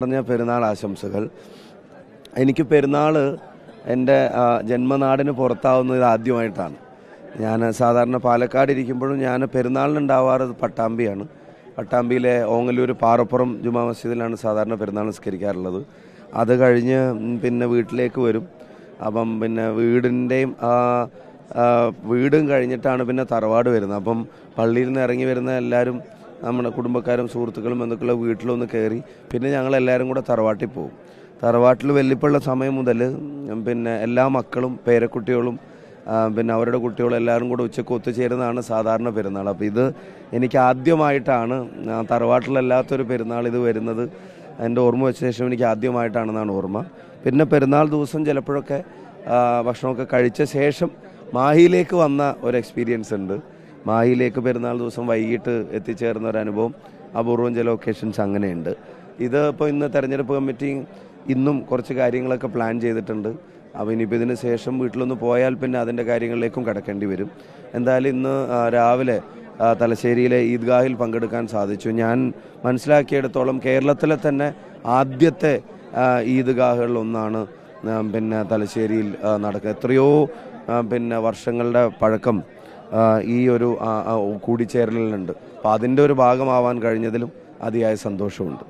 പറഞ്ഞ പെരുന്നാൾ ആശംസകൾ. എനിക്ക് പെരുന്നാൾ എന്റെ ജന്മനാടിന് പുറത്താവുന്നത് ആദ്യമായിട്ടാണ്. ഞാൻ സാധാരണ പാലക്കാട് ഇരിക്കുമ്പോഴും ഞാൻ പെരുന്നാളിനുണ്ടാവാറ് പട്ടാമ്പിയാണ്. പട്ടാമ്പിയിലെ ഓങ്ങല്ലൂർ പാറപ്പുറം ജുമാ മസ്ജിദിലാണ് സാധാരണ പെരുന്നാൾ നിസ്കരിക്കാറുള്ളത്. അത് കഴിഞ്ഞ് പിന്നെ വീട്ടിലേക്ക് വരും. അപ്പം പിന്നെ വീടിന്റെയും വീടും കഴിഞ്ഞിട്ടാണ് പിന്നെ തറവാട് വരുന്നത്. അപ്പം പള്ളിയിൽ നിന്ന് ഇറങ്ങി വരുന്ന എല്ലാവരും നമ്മുടെ കുടുംബക്കാരും സുഹൃത്തുക്കളും ബന്ധുക്കളും വീട്ടിലൊന്ന് കയറി പിന്നെ ഞങ്ങൾ എല്ലാവരും കൂടെ തറവാട്ടിൽ പോകും. തറവാട്ടിൽ വെല്ലിപ്പുള്ള സമയം മുതൽ പിന്നെ എല്ലാ മക്കളും പേരക്കുട്ടികളും പിന്നെ അവരുടെ കുട്ടികളും എല്ലാവരും കൂടെ ഉച്ചയ്ക്ക് ഒത്തുചേരുന്നതാണ് സാധാരണ പെരുന്നാൾ. അപ്പോൾ ഇത് എനിക്ക് ആദ്യമായിട്ടാണ് തറവാട്ടിലല്ലാത്തൊരു പെരുന്നാൾ ഇത് വരുന്നത്. എന്റെ ഓർമ്മ വെച്ച ശേഷം എനിക്ക് ആദ്യമായിട്ടാണെന്നാണ് ഓർമ്മ. പിന്നെ പെരുന്നാൾ ദിവസം ചിലപ്പോഴൊക്കെ ഭക്ഷണമൊക്കെ കഴിച്ച ശേഷം മാഹിയിലേക്ക് വന്ന ഒരു എക്സ്പീരിയൻസ് ഉണ്ട്. മാഹിയിലേക്ക് പെരുന്നാൾ ദിവസം വൈകിട്ട് എത്തിച്ചേർന്ന ഒരു അനുഭവം അപൂർവം ചില ഒക്കേഷൻസ് അങ്ങനെയുണ്ട്. ഇത് ഇപ്പോൾ ഇന്ന് തെരഞ്ഞെടുപ്പ് കമ്മിറ്റി ഇന്നും കുറച്ച് കാര്യങ്ങളൊക്കെ പ്ലാൻ ചെയ്തിട്ടുണ്ട്. അപ്പോൾ ഇനിയിപ്പോൾ ഇതിന് ശേഷം വീട്ടിലൊന്ന് പോയാൽ പിന്നെ അതിന്റെ കാര്യങ്ങളിലേക്കും കടക്കേണ്ടി വരും. എന്തായാലും ഇന്ന് രാവിലെ തലശ്ശേരിയിലെ ഈദ്ഗാഹിൽ പങ്കെടുക്കാൻ സാധിച്ചു. ഞാൻ മനസ്സിലാക്കിയെടുത്തോളം കേരളത്തിലെ തന്നെ ആദ്യത്തെ ഈദ്ഗാഹുകളിൽ ഒന്നാണ് പിന്നെ തലശ്ശേരിയിൽ നടക്കുക. എത്രയോ പിന്നെ വർഷങ്ങളുടെ പഴക്കം ഈ ഒരു കൂടിച്ചേരലിലുണ്ട്. അപ്പോൾ അതിന്റെ ഒരു ഭാഗമാവാൻ കഴിഞ്ഞതിലും അതിയായ സന്തോഷമുണ്ട്.